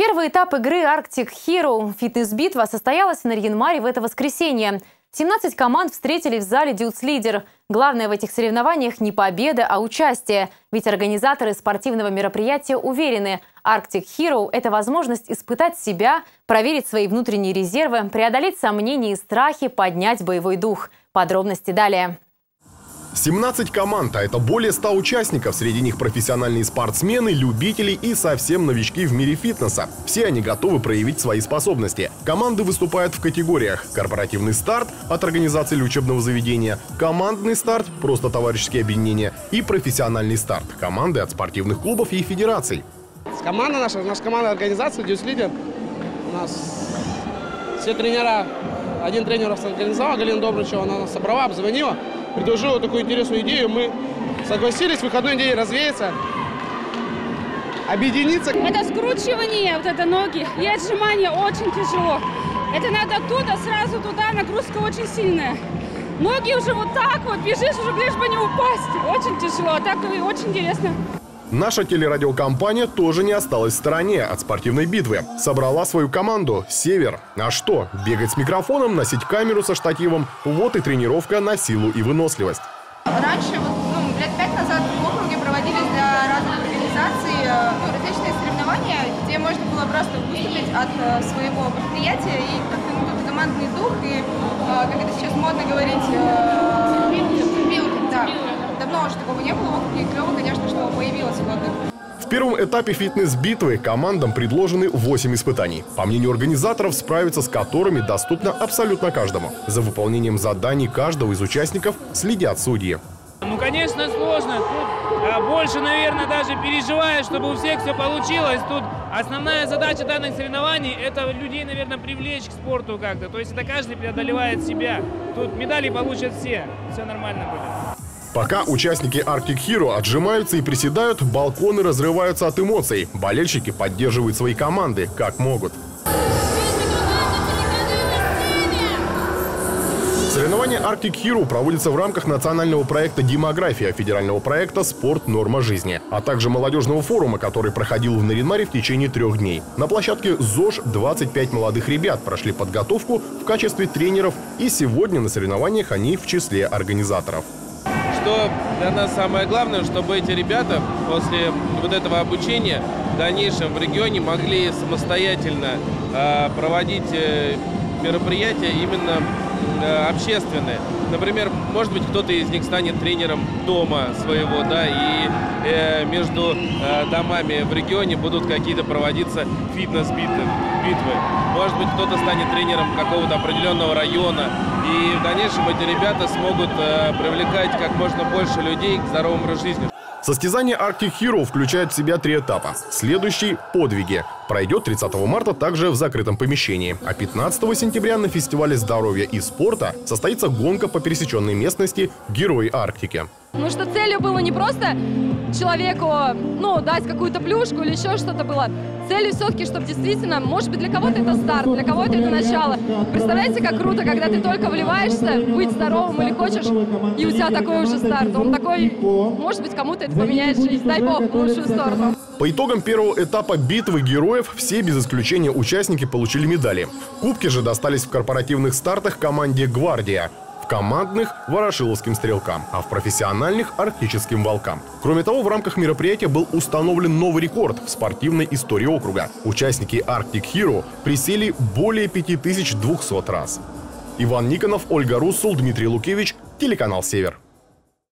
Первый этап игры Arctic Hero фитнес-битва состоялась в Нарьинмаре в это воскресенье. 17 команд встретили в зале «Дюц Лидер». Главное в этих соревнованиях не победа, а участие. Ведь организаторы спортивного мероприятия уверены, Arctic Hero – это возможность испытать себя, проверить свои внутренние резервы, преодолеть сомнения и страхи, поднять боевой дух. Подробности далее. 17 команд, а это более 100 участников. Среди них профессиональные спортсмены, любители и совсем новички в мире фитнеса. Все они готовы проявить свои способности. Команды выступают в категориях корпоративный старт от организации или учебного заведения, командный старт, просто товарищеские объединения и профессиональный старт, команды от спортивных клубов и федераций. Команда наша, наша команда организации «Дюс Лидер». У нас все тренера, один тренер организовал, Галина Добрычева, она нас собрала, обзвонила предложила такую интересную идею. Мы согласились в выходной день развеяться, объединиться. Это скручивание, вот это ноги, и отжимание очень тяжело. Это надо оттуда, сразу туда, нагрузка очень сильная. Ноги уже вот так вот, бежишь уже, лишь бы не упасть. Очень тяжело, а так очень интересно. Наша телерадиокомпания тоже не осталась в стороне от спортивной битвы. Собрала свою команду «Север». А что? Бегать с микрофоном, носить камеру со штативом – вот и тренировка на силу и выносливость. Раньше, вот, ну, лет пять назад в округе проводились для разных организаций э, ну, различные соревнования, где можно было просто выступить от э, своего предприятия и как-то ну, командный дух, и, э, как это сейчас модно говорить, билдинг, да. Давно уже такого не было округе, клево, конечно, первом этапе фитнес-битвы командам предложены 8 испытаний. По мнению организаторов, справиться с которыми доступно абсолютно каждому. За выполнением заданий каждого из участников следят судьи. Ну, конечно, сложно. Тут а, больше, наверное, даже переживаешь, чтобы у всех все получилось. Тут основная задача данных соревнований – это людей, наверное, привлечь к спорту как-то. То есть это каждый преодолевает себя. Тут медали получат все. Все нормально будет. Пока участники Arctic Hero отжимаются и приседают, балконы разрываются от эмоций. Болельщики поддерживают свои команды, как могут. Соревнования Arctic Hero проводятся в рамках национального проекта «Демография» федерального проекта «Спорт. Норма жизни», а также молодежного форума, который проходил в Наринмаре в течение трех дней. На площадке ЗОЖ 25 молодых ребят прошли подготовку в качестве тренеров, и сегодня на соревнованиях они в числе организаторов что для нас самое главное, чтобы эти ребята после вот этого обучения в дальнейшем в регионе могли самостоятельно э, проводить э, мероприятия именно общественные. Например, может быть, кто-то из них станет тренером дома своего, да, и э, между э, домами в регионе будут какие-то проводиться фитнес-битвы. Может быть, кто-то станет тренером какого-то определенного района, и в дальнейшем эти ребята смогут э, привлекать как можно больше людей к здоровому образу жизни. Состязание Arctic Hero включает в себя три этапа. Следующий – подвиги. Пройдет 30 марта также в закрытом помещении. А 15 сентября на фестивале здоровья и спорта состоится гонка по пересеченной местности «Герои Арктики». Потому что целью было не просто человеку, ну, дать какую-то плюшку или еще что-то было. Целью все-таки, чтобы действительно, может быть, для кого-то это старт, для кого-то это начало. Представляете, как круто, когда ты только вливаешься, быть здоровым или хочешь, и у тебя такой уже старт. Он такой, может быть, кому-то это поменяет жизнь. Дай бог, в лучшую сторону. По итогам первого этапа битвы героев все без исключения участники получили медали. Кубки же достались в корпоративных стартах команде «Гвардия» командных – ворошиловским стрелкам, а в профессиональных – арктическим волкам. Кроме того, в рамках мероприятия был установлен новый рекорд в спортивной истории округа. Участники Arctic Hero присели более 5200 раз. Иван Никонов, Ольга Руссул, Дмитрий Лукевич, телеканал «Север».